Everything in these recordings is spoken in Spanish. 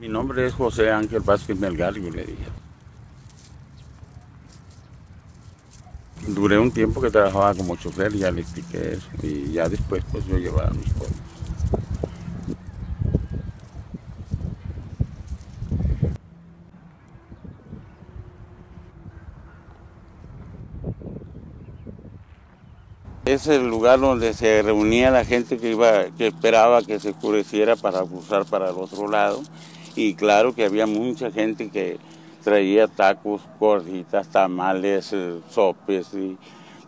Mi nombre es José Ángel Vázquez Melgar, yo le dije. Duré un tiempo que trabajaba como chofer, ya le expliqué eso, y ya después pues yo llevaba mis cosas. Es el lugar donde se reunía la gente que iba, que esperaba que se oscureciera para cruzar para el otro lado. Y claro que había mucha gente que traía tacos, gorditas, tamales, eh, sopes y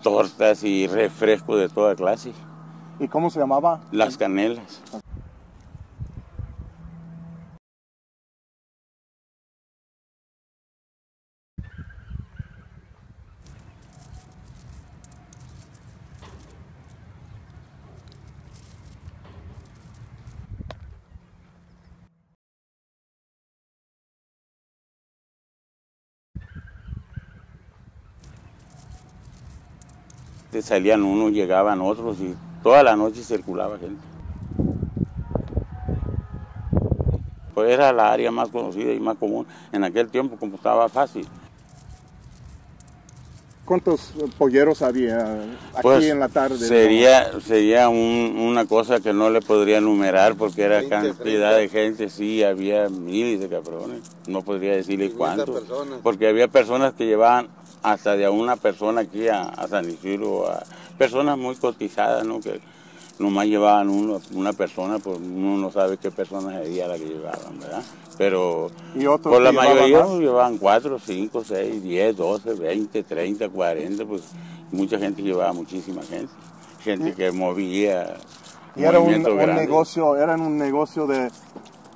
tortas y refrescos de toda clase. ¿Y cómo se llamaba? Las canelas. Salían unos, llegaban otros y toda la noche circulaba gente. Pues era la área más conocida y más común en aquel tiempo, como estaba fácil. ¿Cuántos polleros había aquí Pues, en la tarde? Sería, sería un- una cosa que no le podría enumerar porque era cantidad de gente, sí, había miles de cabrones, no podría decirle cuántos, personas. porque había personas que llevaban hasta de a una persona aquí a, a San Isidro, a personas muy cotizadas, ¿no? que nomás llevaban uno, una persona, pues uno no sabe qué persona sería la que llevaban, ¿verdad? Pero ¿Y otros por la mayoría más? llevaban 4, 5, 6, 10, 12, 20, 30, 40, pues mucha gente llevaba muchísima gente. Gente que movía Y era un, un negocio, era un negocio de,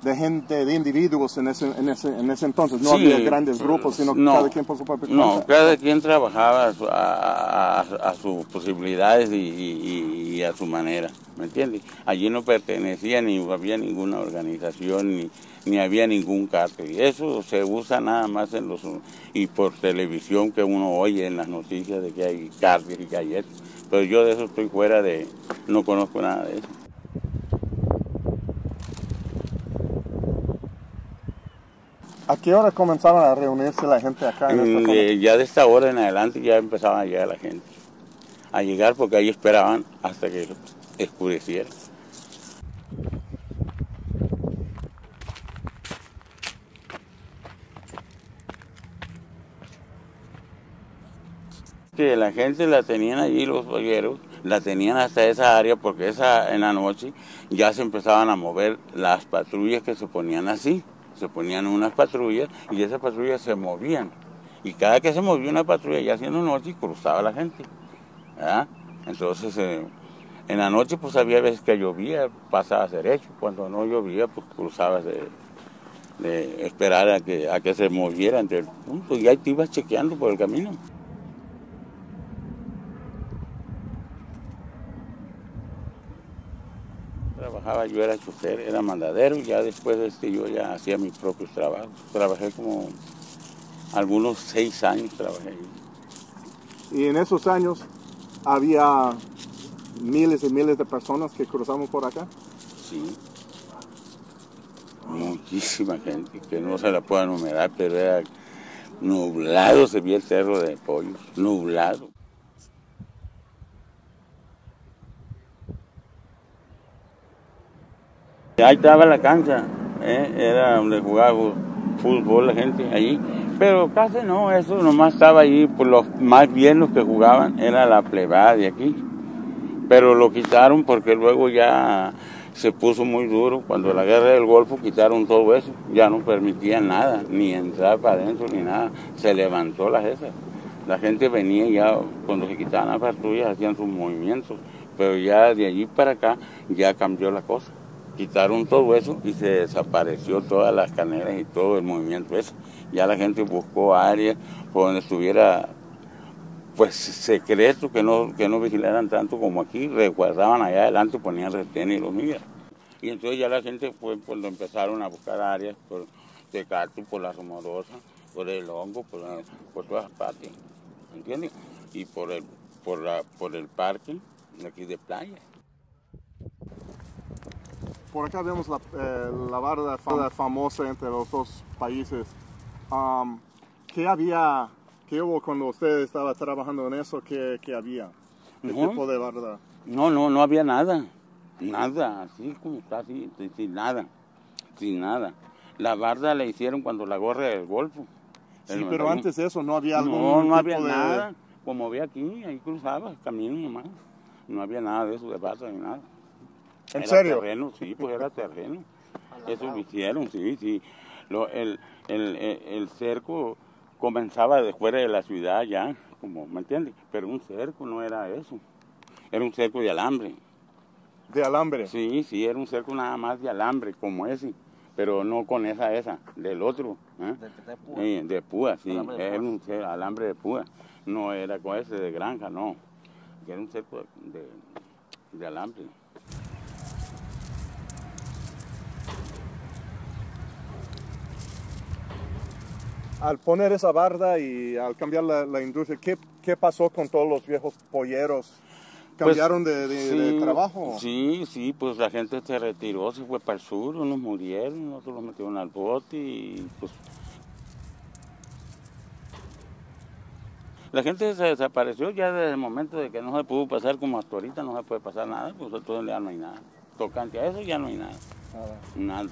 de gente, de individuos en ese, en ese, en ese entonces. No Sí, había grandes grupos, sino que no, cada quien por su propia No, cada quien trabajaba a, su- a- a- a sus posibilidades y, y- y a su manera, ¿me entiendes? Allí no pertenecía ni había ninguna organización ni, ni había ningún cártel. Y Eso se usa nada más en los y por televisión que uno oye en las noticias de que hay cártel y que hay esto. Pero yo de eso estoy fuera de, no conozco nada de eso. ¿A qué hora comenzaban a reunirse la gente acá en esta Mm, zona? eh, ya de esta hora en adelante ya empezaban a llegar la gente. A llegar porque ahí esperaban hasta que escureciera. Que la gente la tenían allí, los bolleros, la tenían hasta esa área porque esa en la noche ya se empezaban a mover las patrullas que se ponían así. Se ponían unas patrullas y esas patrullas se movían. Y cada que se movía una patrulla ya haciendo noche cruzaba la gente. ¿verdad? Entonces eh, en la noche pues había veces que llovía, pasabas derecho. Cuando no llovía pues cruzabas de, de esperar a que, a que se moviera entre el punto y ahí te ibas chequeando por el camino. Trabajaba, yo era chofer, era mandadero, ya después este, yo ya hacía mis propios trabajos. Trabajé como algunos seis años trabajé. Y en esos años había miles y miles de personas que cruzamos por acá. Sí. Muchísima gente, que no se la puedo enumerar, pero era nublado, se veía el cerro de pollos, nublado. Ahí estaba la cancha, ¿eh? era donde jugaba fútbol la gente allí, pero casi no, eso nomás estaba allí, por los más bien los que jugaban era la plebada de aquí, pero lo quitaron porque luego ya se puso muy duro, cuando la guerra del Golfo quitaron todo eso, ya no permitían nada, ni entrar para adentro ni nada, se levantó la esa. La gente venía ya, cuando se quitaban las patrullas hacían sus movimientos, pero ya de allí para acá ya cambió la cosa quitaron todo eso y se desapareció todas las canelas y todo el movimiento ese. Ya la gente buscó áreas por donde estuviera pues secreto, que no, que no vigilaran tanto como aquí, resguardaban allá adelante, ponían retén y los míos. Y entonces ya la gente fue cuando empezaron a buscar áreas por Tecate, por la Romorosa, por el hongo, por, por todas partes, ¿entiendes? Y por el, por la, por el parque, aquí de playa. Por acá vemos la, eh, la barda fa- famosa entre los dos países. Um, ¿Qué había, qué hubo cuando usted estaba trabajando en eso? ¿Qué, qué había? ¿Qué No. tipo de barda? No, no, no había nada. Nada, así como está, así, sin- nada. Sin nada. La barda la hicieron cuando la gorra del Golfo. Sí, pero 91. antes de eso no había algún No, no había de... nada. Como ve aquí, ahí cruzaba, camino nomás. No había nada de eso de barda ni nada. ¿En Era serio? terreno, sí, pues era terreno. Eso lo hicieron, sí, sí. Lo- el, el, el, el cerco comenzaba de fuera de la ciudad ya, como, ¿me entiendes? Pero un cerco no era eso. Era un cerco de alambre. De alambre. Sí, sí, era un cerco nada más de alambre, como ese. Pero no con esa, esa, del otro. ¿eh? De, de púa. Sí, de púa, sí. Alambre de Era púa. un cer- alambre de púa. No era con ese de granja, no. Era un cerco de, de alambre. Al poner esa barda y al cambiar la, la industria, ¿qué, ¿qué pasó con todos los viejos polleros? Pues, ¿Cambiaron de, de- de Sí, trabajo? Sí, sí, pues la gente se retiró, se fue para el sur, unos murieron, otros los metieron al bote y pues... La gente se desapareció ya desde el momento de que no se pudo pasar como hasta ahorita no se puede pasar nada, pues entonces ya no hay nada. Tocante a eso ya no hay nada, Nada. nada.